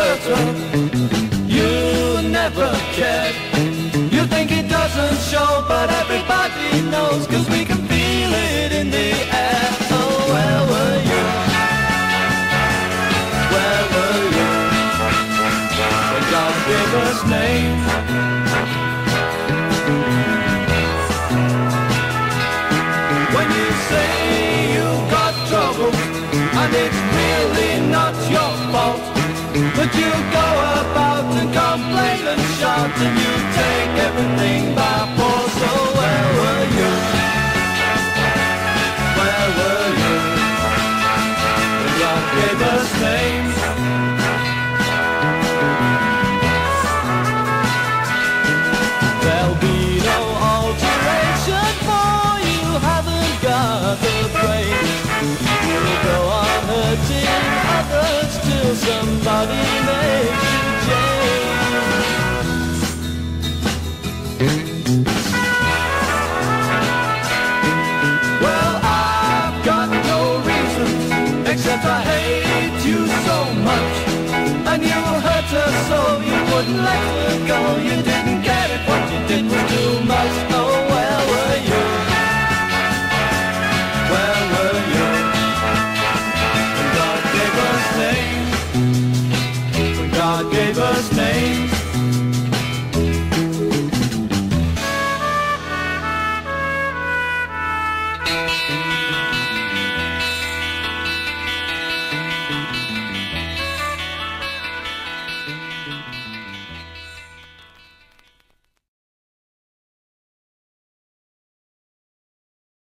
hurt her. You never cared. You think it doesn't show, but everybody knows, cause we can feel it in the air. Oh, where were you? Where were you? When God gave us names. When you say you've got trouble, and it's take everything much. And you hurt her so you wouldn't let her go. You didn't get it, what you did was too much. Oh, where were you? Where were you? God gave us names. God gave us names.